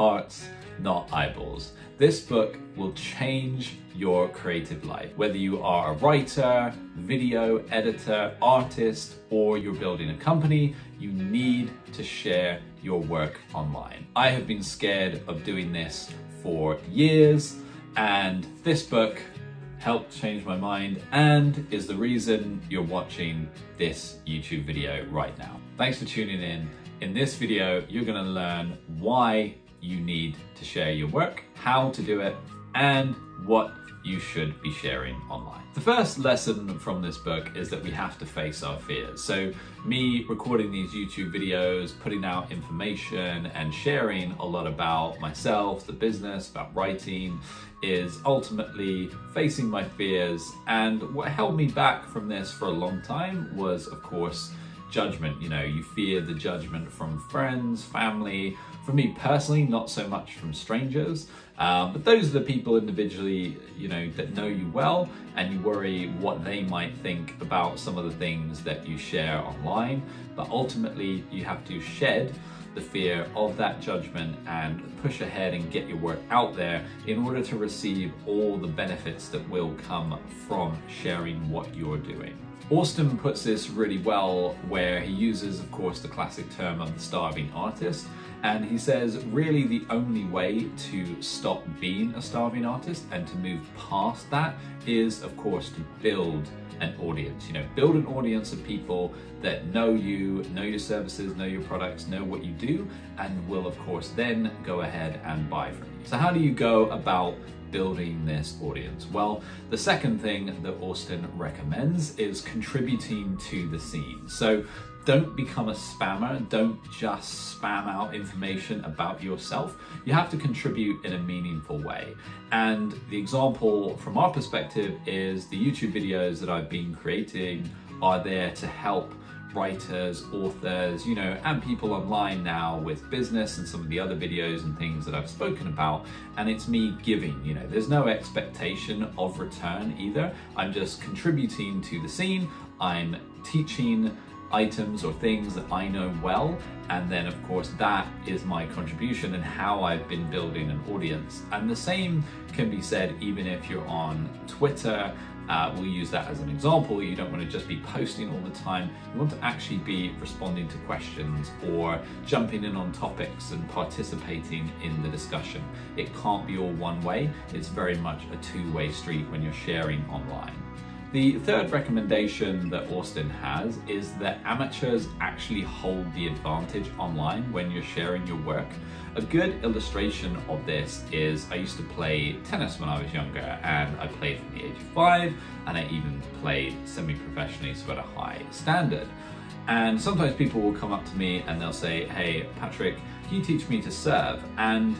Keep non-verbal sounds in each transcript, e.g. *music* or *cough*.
hearts, not eyeballs. This book will change your creative life. Whether you are a writer, video editor, artist, or you're building a company, you need to share your work online. I have been scared of doing this for years, and this book helped change my mind and is the reason you're watching this YouTube video right now. Thanks for tuning in. In this video, you're gonna learn why you need to share your work, how to do it, and what you should be sharing online. The first lesson from this book is that we have to face our fears. So me recording these YouTube videos, putting out information and sharing a lot about myself, the business, about writing is ultimately facing my fears. And what held me back from this for a long time was of course judgment. You know, you fear the judgment from friends, family. For me personally, not so much from strangers, um, but those are the people individually, you know, that know you well, and you worry what they might think about some of the things that you share online. But ultimately, you have to shed the fear of that judgment and push ahead and get your work out there in order to receive all the benefits that will come from sharing what you're doing. Austin puts this really well where he uses, of course, the classic term of the starving artist. And he says, really, the only way to stop being a starving artist and to move past that is, of course, to build an audience. You know, build an audience of people that know you, know your services, know your products, know what you do, and will, of course, then go ahead and buy from you. So, how do you go about building this audience? Well, the second thing that Austin recommends is contributing to the scene. So don't become a spammer. Don't just spam out information about yourself. You have to contribute in a meaningful way. And the example from our perspective is the YouTube videos that I've been creating are there to help writers, authors, you know, and people online now with business and some of the other videos and things that I've spoken about. And it's me giving, you know, there's no expectation of return either. I'm just contributing to the scene. I'm teaching items or things that I know well. And then of course that is my contribution and how I've been building an audience. And the same can be said even if you're on Twitter uh, we'll use that as an example. You don't want to just be posting all the time. You want to actually be responding to questions or jumping in on topics and participating in the discussion. It can't be all one way. It's very much a two-way street when you're sharing online. The third recommendation that Austin has is that amateurs actually hold the advantage online when you're sharing your work. A good illustration of this is I used to play tennis when I was younger and I played from the age of five and I even played semi-professionally so at a high standard. And sometimes people will come up to me and they'll say, hey Patrick, can you teach me to serve? And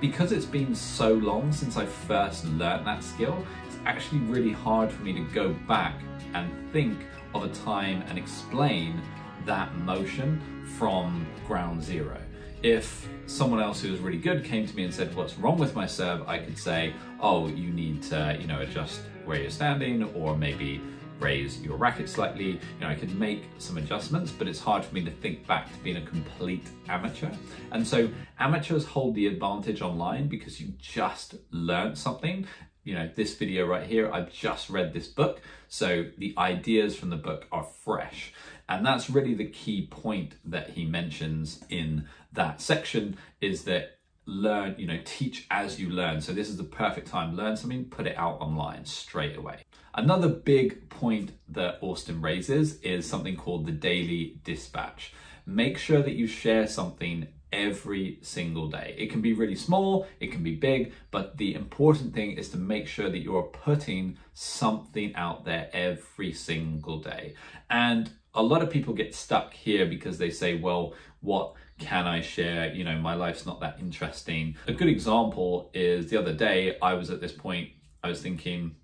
because it's been so long since I first learned that skill, actually really hard for me to go back and think of a time and explain that motion from ground zero if someone else who was really good came to me and said, what's wrong with my serve? I could say, oh, you need to, you know, adjust where you're standing or maybe raise your racket slightly. You know, I could make some adjustments, but it's hard for me to think back to being a complete amateur. And so amateurs hold the advantage online because you just learned something. You know, this video right here, I've just read this book. So the ideas from the book are fresh. And that's really the key point that he mentions in that section is that learn, you know, teach as you learn. So this is the perfect time. Learn something, put it out online straight away. Another big point that Austin raises is something called the daily dispatch. Make sure that you share something every single day. It can be really small, it can be big, but the important thing is to make sure that you're putting something out there every single day. And a lot of people get stuck here because they say, well, what can I share? You know, my life's not that interesting. A good example is the other day, I was at this point, I was thinking,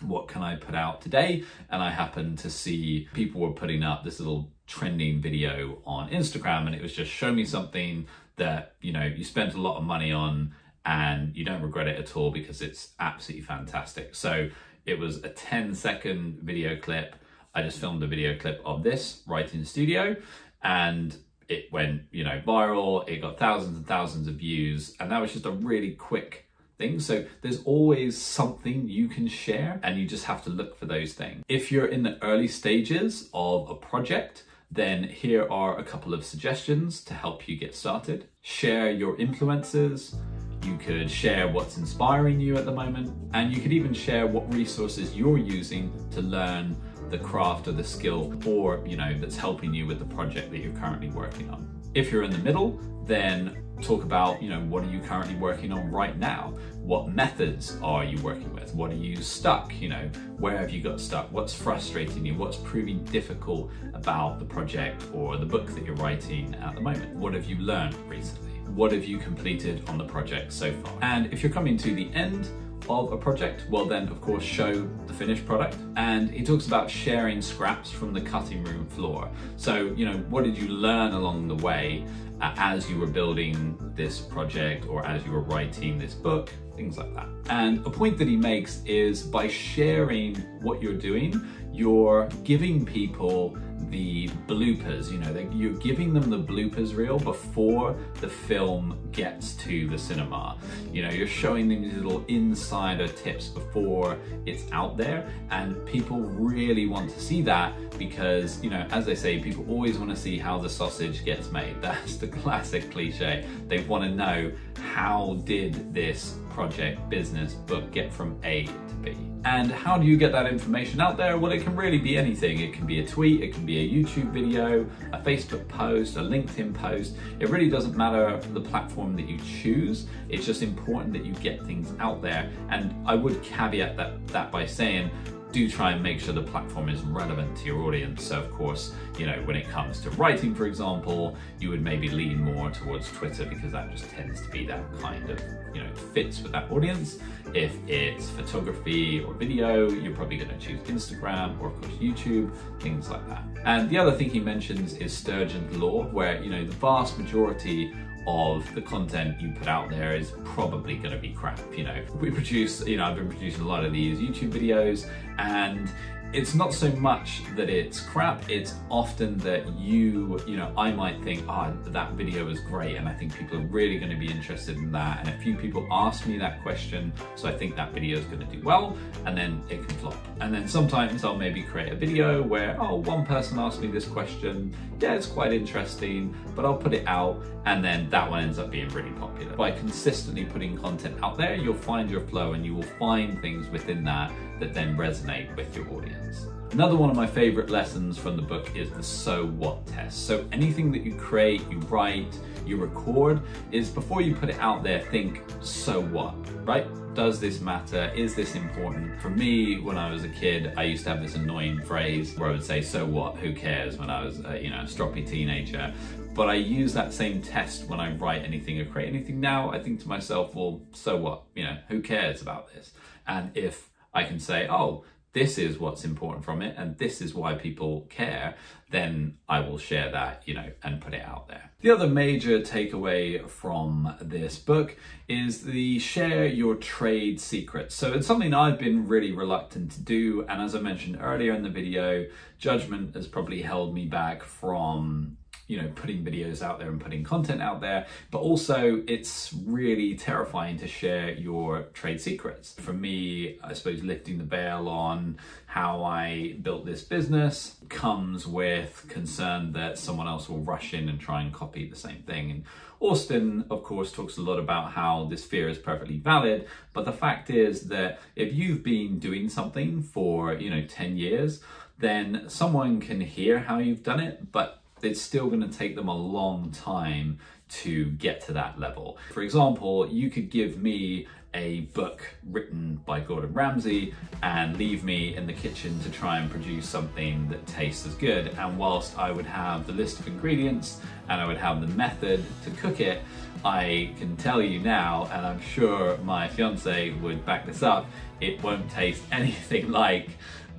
what can I put out today? And I happened to see people were putting up this little trending video on Instagram and it was just show me something that, you know, you spent a lot of money on and you don't regret it at all because it's absolutely fantastic. So it was a 10 second video clip. I just filmed a video clip of this right in the studio and it went, you know, viral, it got thousands and thousands of views, and that was just a really quick thing. So there's always something you can share, and you just have to look for those things. If you're in the early stages of a project, then here are a couple of suggestions to help you get started. Share your influences. You could share what's inspiring you at the moment, and you could even share what resources you're using to learn the craft or the skill or, you know, that's helping you with the project that you're currently working on. If you're in the middle, then talk about, you know, what are you currently working on right now? What methods are you working with? What are you stuck? You know, where have you got stuck? What's frustrating you? What's proving difficult about the project or the book that you're writing at the moment? What have you learned recently? What have you completed on the project so far? And if you're coming to the end, of a project, well then of course show the finished product. And he talks about sharing scraps from the cutting room floor. So, you know, what did you learn along the way uh, as you were building this project or as you were writing this book, things like that. And a point that he makes is by sharing what you're doing, you're giving people the bloopers, you know, you're giving them the bloopers reel before the film gets to the cinema. You know, you're showing them these little insider tips before it's out there, and people really want to see that because, you know, as I say, people always want to see how the sausage gets made. *laughs* That's the classic cliche. They want to know how did this project, business, book get from A to B. And how do you get that information out there? Well, it can really be anything. It can be a tweet, it can be a YouTube video, a Facebook post, a LinkedIn post. It really doesn't matter the platform that you choose. It's just important that you get things out there. And I would caveat that, that by saying, do try and make sure the platform is relevant to your audience. So of course, you know, when it comes to writing, for example, you would maybe lean more towards Twitter because that just tends to be that kind of, you know, fits with that audience. If it's photography or video, you're probably going to choose Instagram or of course YouTube, things like that. And the other thing he mentions is Sturgeon's Law, where, you know, the vast majority of the content you put out there is probably to be crap. You know, we produce, you know, I've been producing a lot of these YouTube videos and it's not so much that it's crap, it's often that you, you know, I might think, oh, that video is great, and I think people are really going to be interested in that. And a few people ask me that question, so I think that video is going to do well, and then it can flop. And then sometimes I'll maybe create a video where, oh, one person asked me this question, yeah, it's quite interesting, but I'll put it out, and then that one ends up being really popular. By consistently putting content out there, you'll find your flow and you will find things within that that then resonate with your audience. Another one of my favorite lessons from the book is the so what test. So anything that you create, you write, you record is before you put it out there, think, so what, right? Does this matter? Is this important? For me, when I was a kid, I used to have this annoying phrase where I would say, so what, who cares, when I was, a, you know, a stroppy teenager. But I use that same test when I write anything or create anything now. I think to myself, well, so what? You know, who cares about this? And if I can say, oh, this is what's important from it and this is why people care, then I will share that, you know, and put it out there. The other major takeaway from this book is the share your trade secrets. So it's something I've been really reluctant to do. And as I mentioned earlier in the video, judgment has probably held me back from you know, putting videos out there and putting content out there, but also it's really terrifying to share your trade secrets. For me, I suppose lifting the veil on how I built this business comes with concern that someone else will rush in and try and copy the same thing. And Austin, of course, talks a lot about how this fear is perfectly valid, but the fact is that if you've been doing something for, you know, 10 years, then someone can hear how you've done it, but it's still going to take them a long time to get to that level. For example, you could give me a book written by Gordon Ramsay and leave me in the kitchen to try and produce something that tastes as good. And whilst I would have the list of ingredients and I would have the method to cook it, I can tell you now, and I'm sure my fiance would back this up, it won't taste *laughs* anything like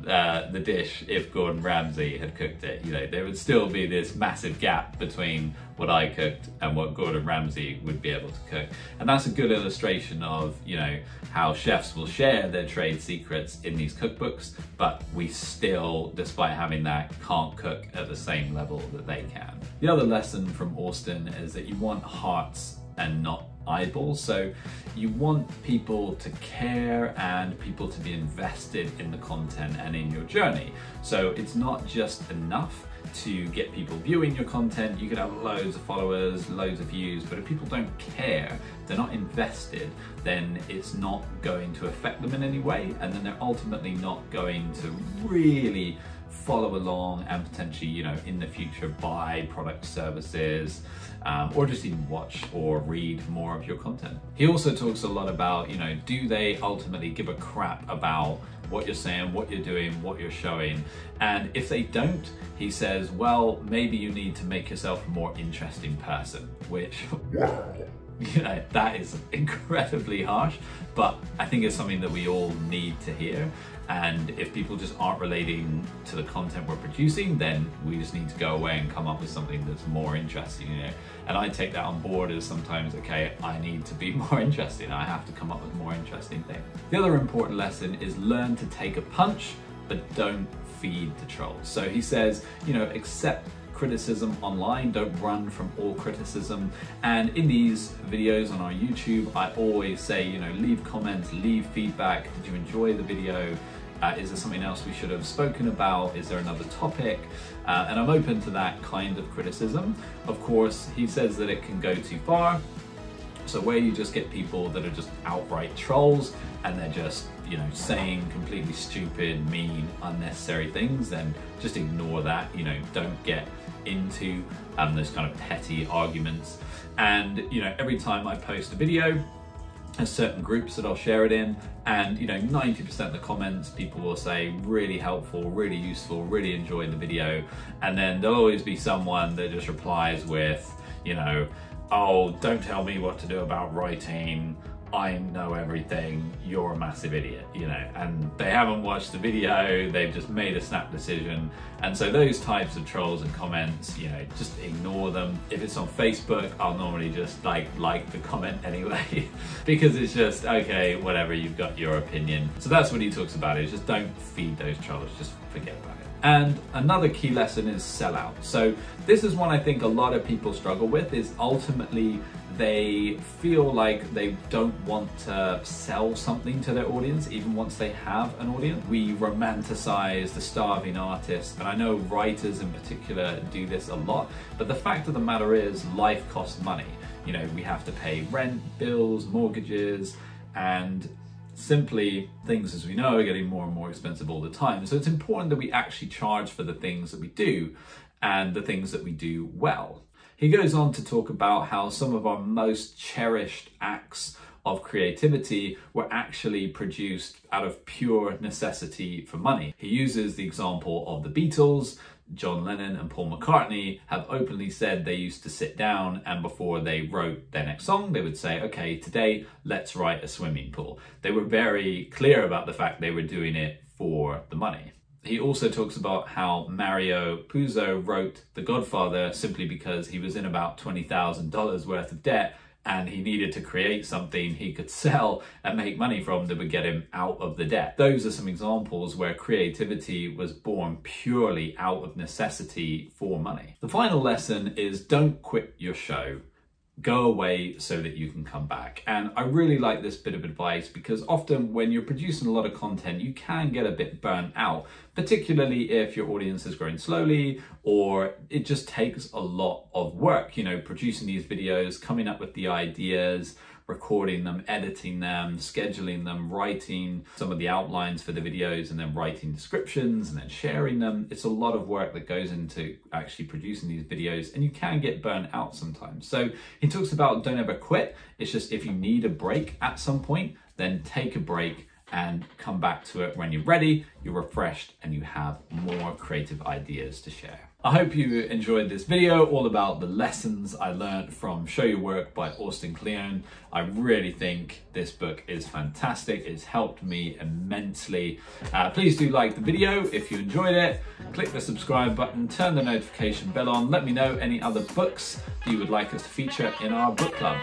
uh, the dish if Gordon Ramsay had cooked it. You know, there would still be this massive gap between what I cooked and what Gordon Ramsay would be able to cook. And that's a good illustration of, you know, how chefs will share their trade secrets in these cookbooks, but we still, despite having that, can't cook at the same level that they can. The other lesson from Austin is that you want hearts and not eyeballs. So you want people to care and people to be invested in the content and in your journey. So it's not just enough to get people viewing your content. You could have loads of followers, loads of views, but if people don't care, they're not invested, then it's not going to affect them in any way. And then they're ultimately not going to really follow along and potentially, you know, in the future buy product services um, or just even watch or read more of your content. He also talks a lot about, you know, do they ultimately give a crap about what you're saying, what you're doing, what you're showing. And if they don't, he says, well, maybe you need to make yourself a more interesting person, which *laughs* *laughs* you know, that is incredibly harsh, but I think it's something that we all need to hear. And if people just aren't relating to the content we're producing, then we just need to go away and come up with something that's more interesting, you know. And I take that on board as sometimes, okay, I need to be *laughs* more interesting. I have to come up with more interesting things. The other important lesson is learn to take a punch, but don't feed the trolls. So he says, you know, accept criticism online, don't run from all criticism. And in these videos on our YouTube, I always say, you know, leave comments, leave feedback. Did you enjoy the video? Uh, is there something else we should have spoken about? Is there another topic? Uh, and I'm open to that kind of criticism. Of course, he says that it can go too far. So where you just get people that are just outright trolls and they're just, you know, saying completely stupid, mean, unnecessary things, then just ignore that. You know, don't get into um, those kind of petty arguments. And, you know, every time I post a video, there's certain groups that I'll share it in and you know 90% of the comments people will say really helpful really useful really enjoyed the video and then there'll always be someone that just replies with you know oh don't tell me what to do about writing I know everything, you're a massive idiot, you know, and they haven't watched the video, they've just made a snap decision. And so those types of trolls and comments, you know, just ignore them. If it's on Facebook, I'll normally just like like the comment anyway, *laughs* because it's just, okay, whatever, you've got your opinion. So that's what he talks about is just don't feed those trolls, just forget about it. And another key lesson is sell out. So this is one I think a lot of people struggle with is ultimately they feel like they don't want to sell something to their audience even once they have an audience. We romanticize the starving artist, and I know writers in particular do this a lot, but the fact of the matter is life costs money. You know, we have to pay rent, bills, mortgages, and simply things as we know are getting more and more expensive all the time. So it's important that we actually charge for the things that we do and the things that we do well. He goes on to talk about how some of our most cherished acts of creativity were actually produced out of pure necessity for money. He uses the example of the Beatles. John Lennon and Paul McCartney have openly said they used to sit down and before they wrote their next song, they would say, okay, today let's write a swimming pool. They were very clear about the fact they were doing it for the money. He also talks about how Mario Puzo wrote The Godfather simply because he was in about $20,000 worth of debt and he needed to create something he could *laughs* sell and make money from that would get him out of the debt. Those are some examples where creativity was born purely out of necessity for money. The final lesson is don't quit your show go away so that you can come back. And I really like this bit of advice because often when you're producing a lot of content, you can get a bit burnt out, particularly if your audience is growing slowly or it just takes a lot of work, you know, producing these videos, coming up with the ideas, recording them, editing them, scheduling them, writing some of the outlines for the videos, and then writing descriptions and then sharing them. It's a lot of work that goes into actually producing these videos, and you can get burnt out sometimes. So he talks about don't ever quit. It's just if you need a break at some point, then take a break and come back to it when you're ready, you're refreshed, and you have more creative ideas to share. I hope you enjoyed this video all about the lessons I learned from Show Your Work by Austin Kleon. I really think this book is fantastic. It's helped me immensely. Uh, please do like the video if you enjoyed it. Click the subscribe button, turn the notification bell on. Let me know any other books you would like us to feature in our book club.